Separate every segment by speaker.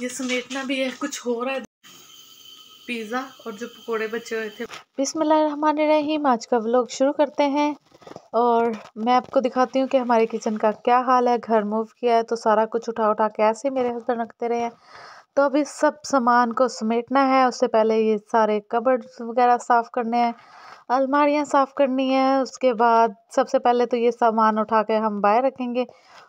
Speaker 1: ये समेटना भी है, कुछ हो रहा है। पिज़्ज़ा और जो पकोड़े बचे हुए थे।
Speaker 2: बिस्मिल्लाहिर्रहमानिर्रहीम, आज का व्लॉग शुरू करते हैं। और मैं आपको दिखाती हूँ कि हमारे किचन का क्या हाल है। घर मूव किया है तो सारा कुछ उठा उठा के ऐसे मेरे हस्बैंड रखते रहे हैं। तो अभी सब सामान को समेटना है। उससे पहले ये सारे कबर्ड वगैरह साफ़ करने हैं। अलमारियाँ साफ़ करनी है, उसके बाद सबसे पहले तो ये सामान उठा के हम बाहर रखेंगे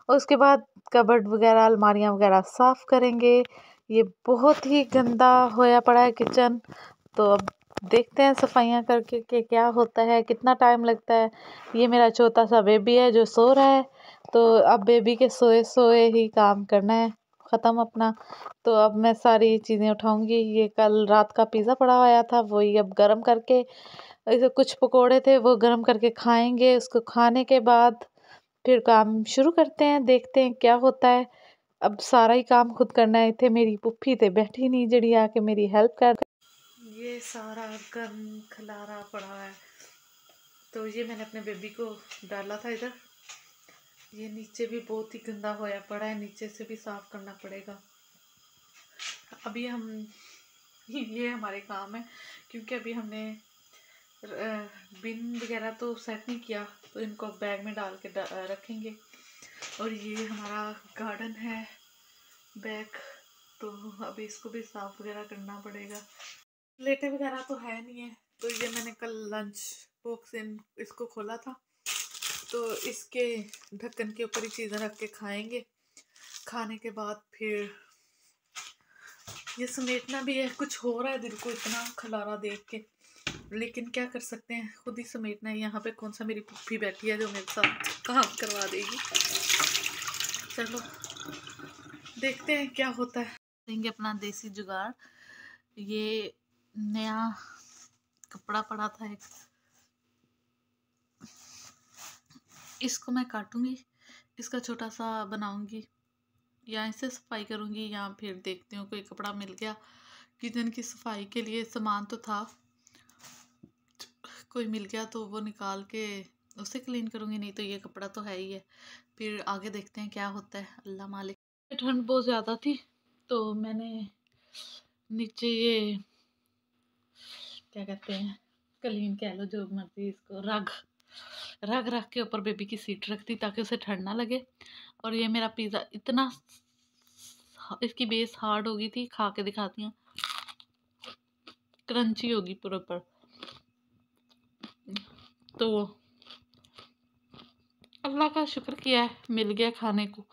Speaker 2: उसके बाद कबर्ड वगैरह, अलमारियाँ वगैरह साफ़ करेंगे। ये बहुत ही गंदा होया पड़ा है किचन। तो अब देखते हैं सफाइयाँ करके कि क्या होता है, कितना टाइम लगता है। ये मेरा छोटा सा बेबी है जो सो रहा है तो अब बेबी के सोए सोए ही काम करना है, ख़त्म अपना। तो अब मैं सारी चीज़ें उठाऊँगी। ये कल रात का पिज़्ज़ा पड़ा हुआ था, वही अब गर्म करके ऐसे कुछ पकोड़े थे, वो गर्म करके खाएँगे। उसको खाने के बाद फिर काम शुरू करते हैं, देखते हैं क्या होता है। अब सारा ही काम खुद करना है थे मेरी पुप्पी थे बैठी नहीं, जड़ी आके मेरी हेल्प कर।
Speaker 1: ये सारा गर्म खलारा पड़ा है। तो ये मैंने अपने बेबी को डाला था इधर। ये नीचे भी बहुत ही गंदा होया पड़ा है, नीचे से भी साफ़ करना पड़ेगा। अभी हम, ये हमारे काम है, क्योंकि अभी हमने बिन वगैरह तो सेट नहीं किया तो इनको बैग में डाल के डा, रखेंगे। और ये हमारा गार्डन है बैग तो अभी इसको भी साफ़ वगैरह करना पड़ेगा। प्लेटें वगैरह तो है नहीं है तो ये मैंने कल लंच बॉक्स इन इसको खोला था। तो इसके ढक्कन के ऊपर ही चीज़ें रख के खाएँगे। खाने के बाद फिर ये समेटना भी है कुछ हो रहा है दिल को इतना खलारा देख के। लेकिन क्या कर सकते हैं? खुद ही समेटना है। यहाँ पे कौन सा मेरी पुप्पी बैठी है जो मेरे साथ काम करवा देगी? चलो, देखते हैं क्या होता है।
Speaker 2: देंगे अपना देसी जुगाड़। ये नया कपड़ा पड़ा था एक। इसको मैं काटूँगी। इसका छोटा सा बनाऊँगी। या इसे सफ़ाई करूँगी। या फिर देखती हूँ कोई कपड़ा मिल गया। किचन की सफ़ाई के लिए सामान तो था। कोई मिल गया तो वो निकाल के उसे क्लीन करूँगी, नहीं तो ये कपड़ा तो है ही है। फिर आगे देखते हैं क्या होता है। अल्लाह मालिक। ठंड बहुत ज़्यादा थी तो मैंने नीचे ये, क्या कहते हैं, कलीन कह लो, जो मर्ज़ी इसको रग रग रख के ऊपर बेबी की सीट रख दी ताकि उसे ठंड ना लगे। और ये मेरा पिज़्ज़ा इतना इसकी बेस हार्ड हो गई थी, खा के दिखाती हूँ। क्रंची होगी पूरे ऊपर। तो अल्लाह का शुक्र किया है, मिल गया खाने को।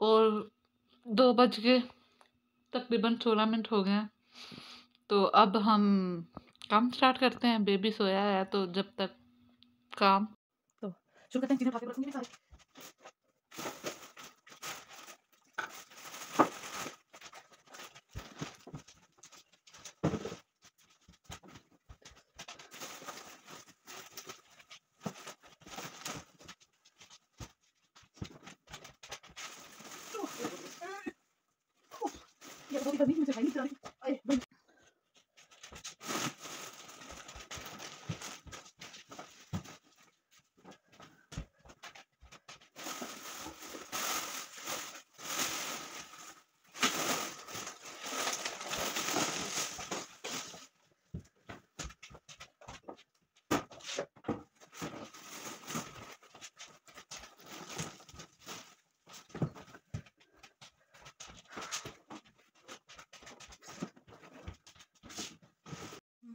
Speaker 2: और दो बज के तकरीबन सोलह मिनट हो गए तो अब हम काम स्टार्ट करते हैं। बेबी सोया है तो जब तक काम। तो शुक्र कभी मुझे नहीं चला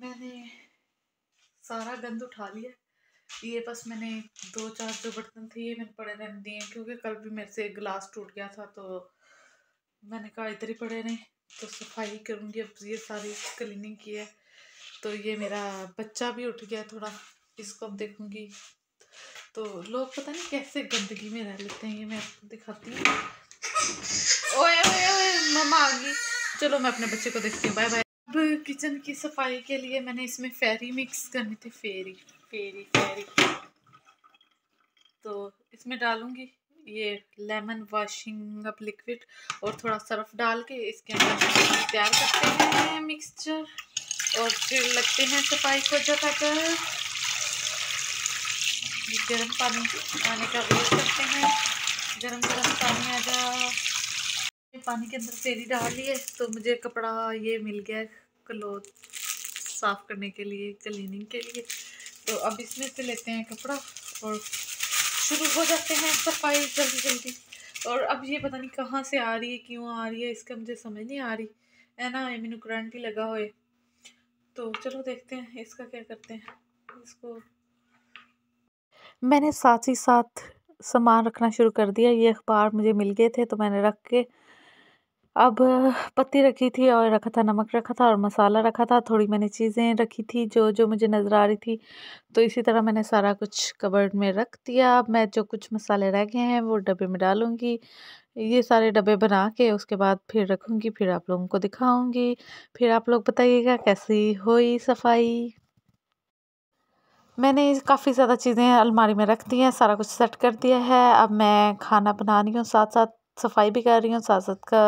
Speaker 1: मैंने सारा गंद उठा लिया। ये बस मैंने दो चार जो बर्तन थे, ये मैंने पड़े रहने दिए क्योंकि कल भी मेरे से गिलास टूट गया था तो मैंने कहा इधर ही पड़े रहे तो सफ़ाई करूँगी। अब ये सारी क्लीनिंग की है तो ये मेरा बच्चा भी उठ गया थोड़ा, इसको अब देखूँगी। तो लोग पता नहीं कैसे गंदगी में रह लेते हैं, ये मैं आपको दिखाती हूँ। ओए ओए ओए, मम्मा आ गई। चलो मैं अपने बच्चे को देखती हूँ। Bye bye. अब किचन की सफ़ाई के लिए मैंने इसमें फेरी मिक्स करनी थी, फेरी फेरी फेरी। तो इसमें डालूँगी ये लेमन वॉशिंग अप लिक्विड और थोड़ा सर्फ डाल के इसके अंदर तैयार करते हैं मिक्सचर और फिर लगते हैं सफ़ाई को पर गर्म पानी आने का वेट करते हैं। गर्म गर्म पानी आ जा। पानी के अंदर फेरी डाल लिए तो मुझे कपड़ा ये मिल गया क्लोथ साफ़ करने के लिए, क्लीनिंग के लिए। तो अब इसमें से लेते हैं कपड़ा और शुरू हो जाते हैं सफ़ाई जल्दी जल्दी। और अब ये पता नहीं कहाँ से आ रही है, क्यों आ रही है, इसका मुझे समझ नहीं आ रही। है ना मैनू करंट ही लगा हुए तो चलो देखते हैं, इसका क्या करते हैं, इसको।
Speaker 2: मैंने साथ ही साथ सामान रखना शुरू कर दिया, ये अखबार मुझे मिल गए थे तो मैंने रख के अब पत्ती रखी थी और रखा था, नमक रखा था और मसाला रखा था। थोड़ी मैंने चीज़ें रखी थी जो जो मुझे नज़र आ रही थी। तो इसी तरह मैंने सारा कुछ कबर्ड में रख दिया। अब मैं जो कुछ मसाले रह गए हैं वो डब्बे में डालूँगी। ये सारे डब्बे बना के उसके बाद फिर रखूँगी, फिर आप लोगों को दिखाऊँगी। फिर आप लोग बताइएगा कैसी हुई सफ़ाई। मैंने काफ़ी ज़्यादा चीज़ें अलमारी में रख दी हैं, सारा कुछ सेट कर दिया है। अब मैं खाना बना रही हूँ साथ साथ सफ़ाई भी कर रही हूँ साथ साथ का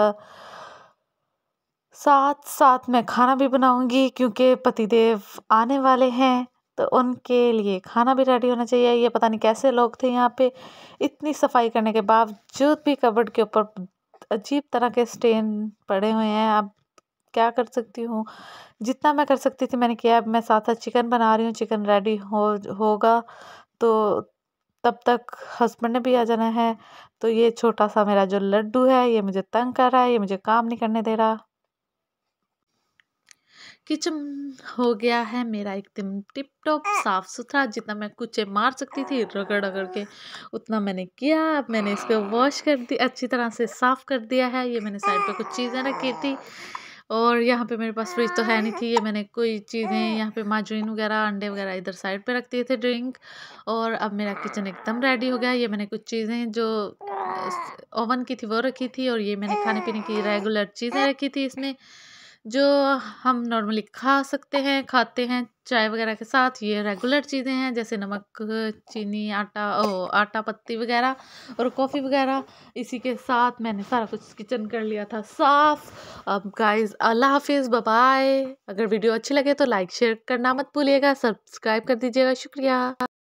Speaker 2: साथ साथ मैं खाना भी बनाऊँगी क्योंकि पतिदेव आने वाले हैं तो उनके लिए खाना भी रेडी होना चाहिए। ये पता नहीं कैसे लोग थे यहाँ पे। इतनी सफ़ाई करने के बावजूद भी कबर्ड के ऊपर अजीब तरह के स्टेन पड़े हुए हैं। अब क्या कर सकती हूँ? जितना मैं कर सकती थी मैंने किया। अब मैं साथ साथ चिकन बना रही हूँ। चिकन रेडी हो, होगा तो तब तक हस्बैंड ने भी आ जाना है। तो ये छोटा सा मेरा जो लड्डू है ये मुझे तंग कर रहा है ये मुझे काम नहीं करने दे रहा। किचन हो गया है मेरा एकदम टिप टॉप साफ़ सुथरा जितना मैं कुछ मार सकती थी रगड़ रगड़ के उतना मैंने किया अब मैंने इसको वॉश कर दिया अच्छी तरह से साफ़ कर दिया है। ये मैंने साइड पे कुछ चीज़ें रखी थी। और यहाँ पे मेरे पास फ्रिज तो है नहीं थी ये मैंने कोई चीज़ें यहाँ पे माजरीन वगैरह अंडे वगैरह इधर साइड पे रख दिए थे ड्रिंक और अब मेरा किचन एकदम रेडी हो गया ये मैंने कुछ चीज़ें जो ओवन की थी वो रखी थी और ये मैंने खाने पीने की रेगुलर चीज़ें रखी थी इसमें। जो हम नॉर्मली खा सकते हैं, खाते हैं, चाय वगैरह के साथ, ये रेगुलर चीज़ें हैं, जैसे नमक, चीनी, आटा, ओ, आटा पत्ती वगैरह और कॉफ़ी वगैरह। इसी के साथ मैंने सारा कुछ किचन कर लिया था साफ़। अब गाइस अल्लाह हाफिज़ बाय अगर वीडियो अच्छी लगे तो लाइक शेयर करना मत भूलिएगा सब्सक्राइब कर दीजिएगा, शुक्रिया।